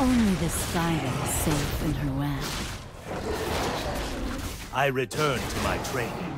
Only the Skyway is safe in her web. I return to my training.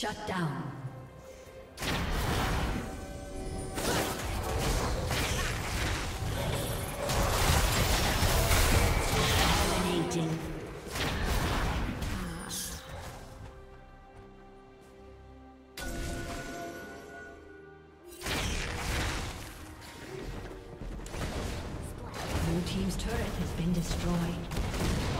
Shut down. Dominating. Team's turret has been destroyed.